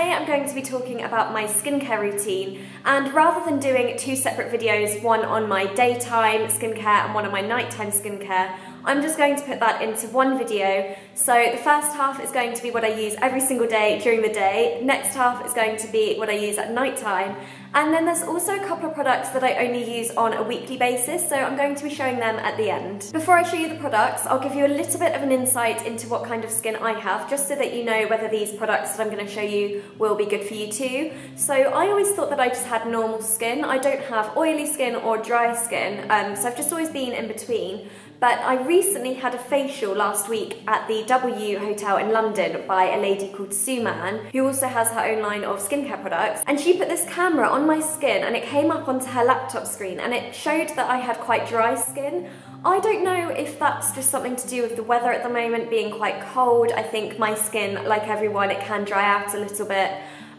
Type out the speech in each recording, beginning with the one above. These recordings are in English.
today I'm going to be talking about my skincare routine and rather than doing two separate videos, one on my daytime skincare and one on my nighttime skincare, I'm just going to put that into one video. So the first half is going to be what I use every single day during the day, next half is going to be what I use at night time, and then there's also a couple of products that I only use on a weekly basis, so I'm going to be showing them at the end. Before I show you the products, I'll give you a little bit of an insight into what kind of skin I have, just so that you know whether these products that I'm going to show you will be good for you too. So I always thought that I just had normal skin. I don't have oily skin or dry skin, um, so I've just always been in between. But I recently had a facial last week at the W Hotel in London by a lady called Suman, who also has her own line of skincare products. And she put this camera on my skin and it came up onto her laptop screen and it showed that I had quite dry skin. I don't know if that's just something to do with the weather at the moment being quite cold. I think my skin, like everyone, it can dry out a little bit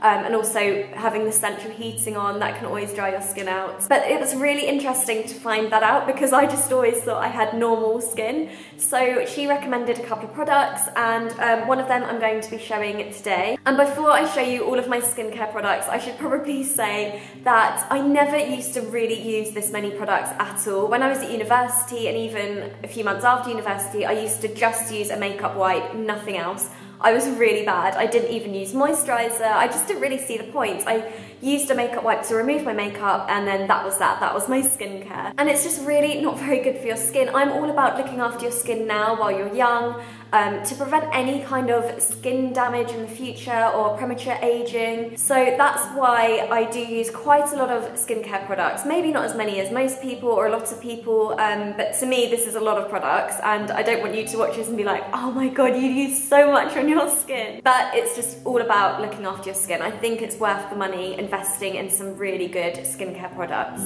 um, and also having the central heating on that can always dry your skin out. But it was really interesting to find that out because I just always thought I had normal skin. So she recommended a couple of products and um, one of them I'm going to be showing today. And before I show you all of my skincare products, I should probably say that I never used to really use this many products at all. When I was at university and even a few months after university, I used to just use a makeup wipe, nothing else. I was really bad. I didn't even use moisturiser. I just didn't really see the point. I used a makeup wipe to remove my makeup and then that was that. That was my skincare. And it's just really not very good for your skin. I'm all about looking after your skin now while you're young um, to prevent any kind of skin damage in the future or premature aging. So that's why I do use quite a lot of skincare products. Maybe not as many as most people or a lot of people, um, but to me this is a lot of products and I don't want you to watch this and be like, oh my god, you use so much on your skin. But it's just all about looking after your skin. I think it's worth the money investing in some really good skincare products.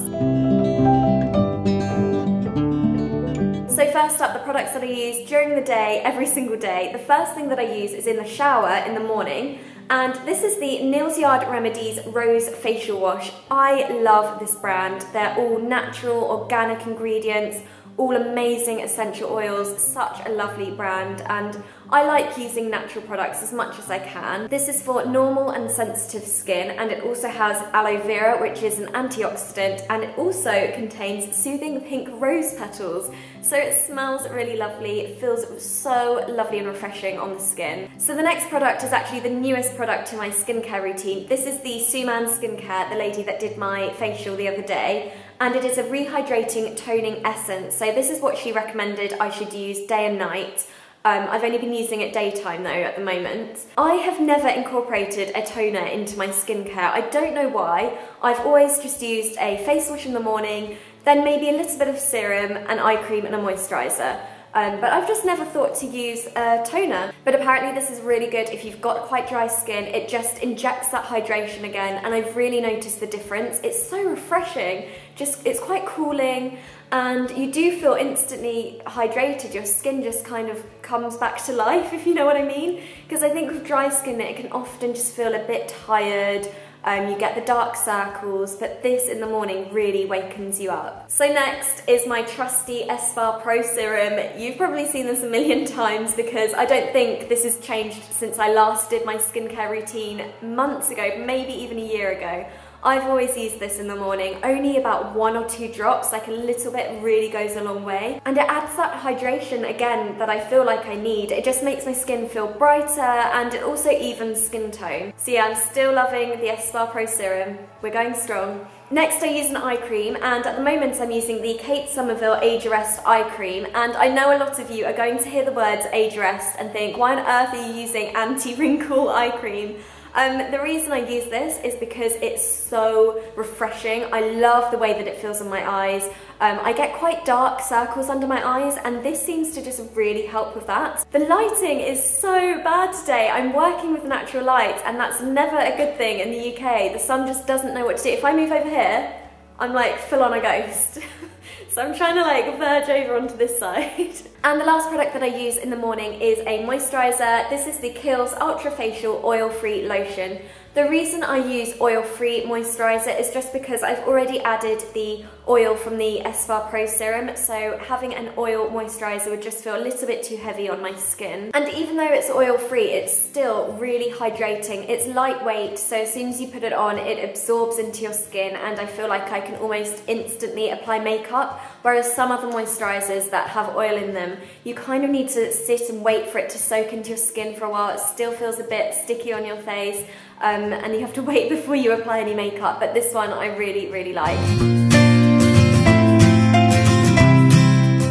So first up, the products that I use during the day, every single day. The first thing that I use is in the shower in the morning. And this is the Neal's Yard Remedies Rose Facial Wash. I love this brand. They're all natural, organic ingredients, all amazing essential oils, such a lovely brand. And I like using natural products as much as I can. This is for normal and sensitive skin and it also has aloe vera which is an antioxidant and it also contains soothing pink rose petals. So it smells really lovely, it feels so lovely and refreshing on the skin. So the next product is actually the newest product to my skincare routine. This is the Suman Skincare, the lady that did my facial the other day and it is a rehydrating toning essence. So this is what she recommended I should use day and night. Um, I've only been using it daytime though at the moment. I have never incorporated a toner into my skincare. I don't know why. I've always just used a face wash in the morning, then maybe a little bit of serum, an eye cream and a moisturiser. Um, but I've just never thought to use a toner. But apparently this is really good if you've got quite dry skin. It just injects that hydration again and I've really noticed the difference. It's so refreshing. Just It's quite cooling and you do feel instantly hydrated. Your skin just kind of comes back to life, if you know what I mean. Because I think with dry skin, it can often just feel a bit tired, um, you get the dark circles, but this in the morning really wakens you up. So next is my trusty ESPA Pro Serum. You've probably seen this a million times because I don't think this has changed since I last did my skincare routine months ago, maybe even a year ago. I've always used this in the morning, only about one or two drops, like a little bit really goes a long way. And it adds that hydration again that I feel like I need. It just makes my skin feel brighter and it also evens skin tone. So yeah, I'm still loving the ESPA Pro Serum. We're going strong. Next I use an eye cream and at the moment I'm using the Kate Somerville Age Arrest Eye Cream and I know a lot of you are going to hear the words age arrest and think why on earth are you using anti-wrinkle eye cream? Um, the reason I use this is because it's so refreshing. I love the way that it feels on my eyes. Um, I get quite dark circles under my eyes and this seems to just really help with that. The lighting is so bad today. I'm working with natural light and that's never a good thing in the UK. The sun just doesn't know what to do. If I move over here, I'm like full on a ghost. so I'm trying to like verge over onto this side. And the last product that I use in the morning is a moisturiser. This is the Kiehl's Ultra Facial Oil Free Lotion. The reason I use oil-free moisturiser is just because I've already added the oil from the ESPA Pro Serum, so having an oil moisturiser would just feel a little bit too heavy on my skin. And even though it's oil-free, it's still really hydrating. It's lightweight, so as soon as you put it on, it absorbs into your skin, and I feel like I can almost instantly apply makeup, whereas some other moisturisers that have oil in them, you kind of need to sit and wait for it to soak into your skin for a while. It still feels a bit sticky on your face um, and you have to wait before you apply any makeup, but this one I really, really like.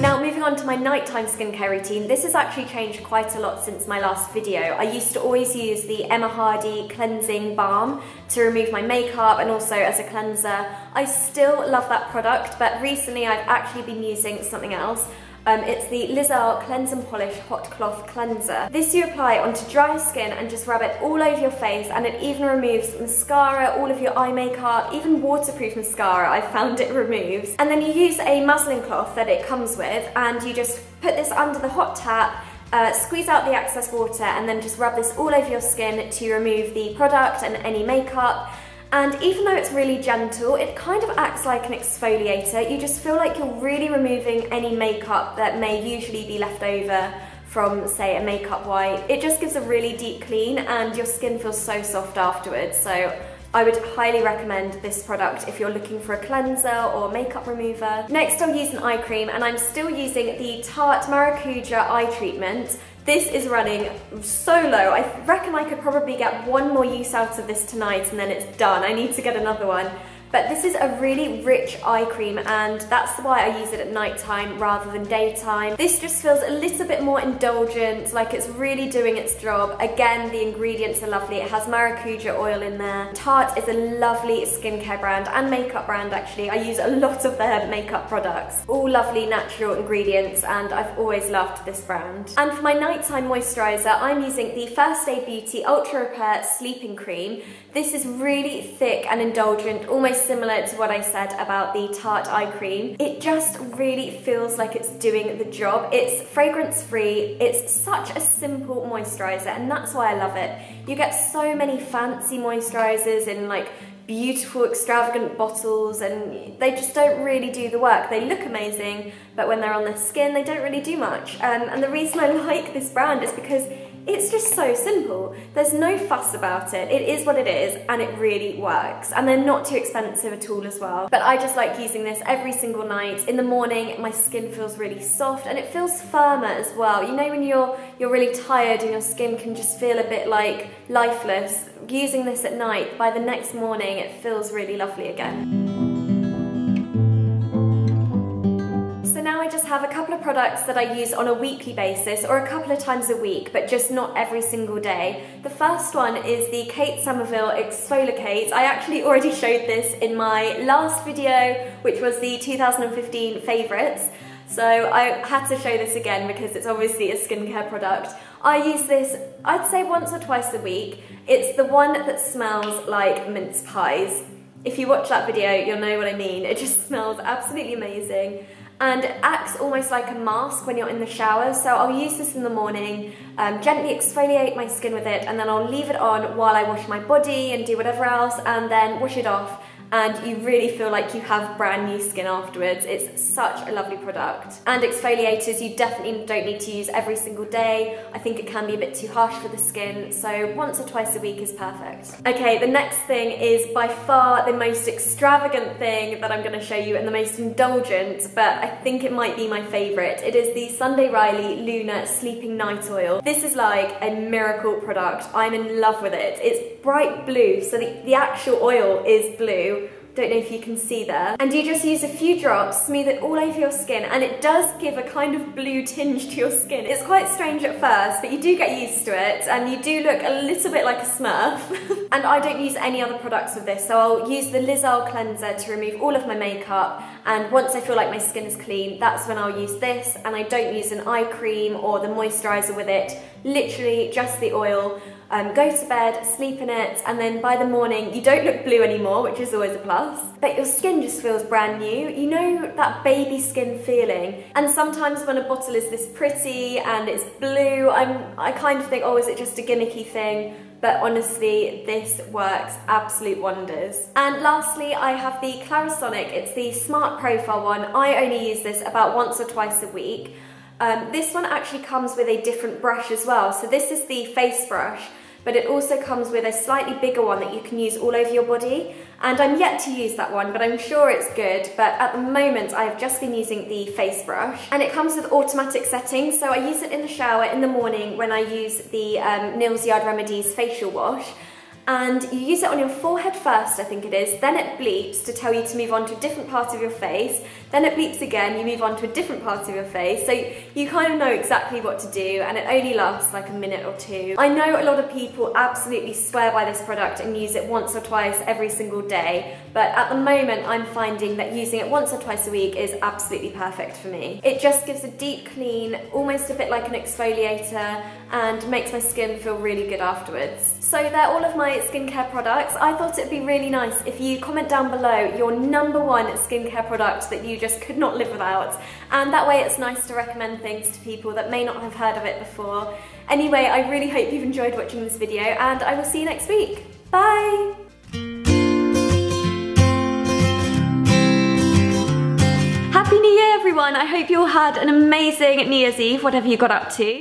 Now moving on to my nighttime skincare routine, this has actually changed quite a lot since my last video. I used to always use the Emma Hardy Cleansing Balm to remove my makeup and also as a cleanser. I still love that product, but recently I've actually been using something else. Um, it's the Liz Earle Cleanse and Polish Hot Cloth Cleanser. This you apply onto dry skin and just rub it all over your face and it even removes mascara, all of your eye makeup, even waterproof mascara I found it removes. And then you use a muslin cloth that it comes with and you just put this under the hot tap uh, squeeze out the excess water and then just rub this all over your skin to remove the product and any makeup and even though it's really gentle, it kind of acts like an exfoliator. You just feel like you're really removing any makeup that may usually be left over from, say, a makeup wipe. It just gives a really deep clean and your skin feels so soft afterwards. So I would highly recommend this product if you're looking for a cleanser or makeup remover. Next I'll use an eye cream and I'm still using the Tarte Maracuja Eye Treatment. This is running so low. I reckon I could probably get one more use out of this tonight and then it's done. I need to get another one. But this is a really rich eye cream and that's why I use it at night time rather than daytime. This just feels a little bit more indulgent, like it's really doing its job. Again, the ingredients are lovely. It has maracuja oil in there. Tarte is a lovely skincare brand and makeup brand actually. I use a lot of their makeup products. All lovely natural ingredients and I've always loved this brand. And for my nighttime moisturizer, I'm using the First Aid Beauty Ultra Repair Sleeping Cream. This is really thick and indulgent, almost similar to what I said about the Tarte eye cream. It just really feels like it's doing the job. It's fragrance free, it's such a simple moisturizer and that's why I love it. You get so many fancy moisturizers in like beautiful extravagant bottles and they just don't really do the work. They look amazing but when they're on the skin they don't really do much um, and the reason I like this brand is because it's just so simple. There's no fuss about it. It is what it is and it really works. And they're not too expensive at all as well. But I just like using this every single night. In the morning, my skin feels really soft and it feels firmer as well. You know when you're, you're really tired and your skin can just feel a bit like lifeless? Using this at night, by the next morning, it feels really lovely again. Have a couple of products that I use on a weekly basis or a couple of times a week, but just not every single day. The first one is the Kate Somerville ExfoliKate. I actually already showed this in my last video, which was the 2015 favourites. So I had to show this again because it's obviously a skincare product. I use this, I'd say once or twice a week. It's the one that smells like mince pies. If you watch that video, you'll know what I mean. It just smells absolutely amazing and it acts almost like a mask when you're in the shower. So I'll use this in the morning, um, gently exfoliate my skin with it, and then I'll leave it on while I wash my body and do whatever else, and then wash it off and you really feel like you have brand new skin afterwards. It's such a lovely product. And exfoliators you definitely don't need to use every single day. I think it can be a bit too harsh for the skin, so once or twice a week is perfect. Okay, the next thing is by far the most extravagant thing that I'm gonna show you and the most indulgent, but I think it might be my favorite. It is the Sunday Riley Luna Sleeping Night Oil. This is like a miracle product. I'm in love with it. It's bright blue, so the, the actual oil is blue don't know if you can see there. And you just use a few drops, smooth it all over your skin, and it does give a kind of blue tinge to your skin. It's quite strange at first, but you do get used to it, and you do look a little bit like a smurf. and I don't use any other products with this, so I'll use the Liz Earle cleanser to remove all of my makeup, and once I feel like my skin is clean, that's when I'll use this, and I don't use an eye cream or the moisturizer with it, literally just the oil um, go to bed, sleep in it, and then by the morning you don't look blue anymore, which is always a plus, but your skin just feels brand new. You know that baby skin feeling. And sometimes when a bottle is this pretty and it's blue, I'm, I kind of think, oh, is it just a gimmicky thing? But honestly, this works absolute wonders. And lastly, I have the Clarisonic. It's the Smart Profile one. I only use this about once or twice a week. Um, this one actually comes with a different brush as well. So this is the face brush, but it also comes with a slightly bigger one that you can use all over your body. And I'm yet to use that one, but I'm sure it's good. But at the moment, I've just been using the face brush. And it comes with automatic settings, so I use it in the shower in the morning when I use the um, Neal's Yard Remedies facial wash and you use it on your forehead first, I think it is, then it bleeps to tell you to move on to a different part of your face, then it bleeps again, you move on to a different part of your face, so you kind of know exactly what to do, and it only lasts like a minute or two. I know a lot of people absolutely swear by this product and use it once or twice every single day, but at the moment I'm finding that using it once or twice a week is absolutely perfect for me. It just gives a deep clean, almost a bit like an exfoliator, and makes my skin feel really good afterwards. So they're all of my skincare products. I thought it'd be really nice if you comment down below your number one skincare product that you just could not live without. And that way it's nice to recommend things to people that may not have heard of it before. Anyway, I really hope you've enjoyed watching this video and I will see you next week. Bye! Happy New Year everyone! I hope you all had an amazing New Year's Eve, whatever you got up to.